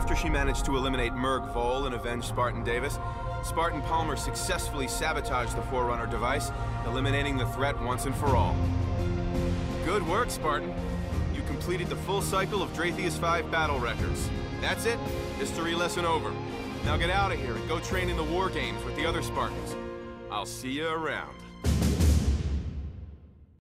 After she managed to eliminate Merg Vol and avenge Spartan Davis, Spartan Palmer successfully sabotaged the Forerunner device, eliminating the threat once and for all. Good work, Spartan. You completed the full cycle of Draetheus 5 battle records. That's it. History lesson over. Now get out of here and go train in the war games with the other Spartans. I'll see you around.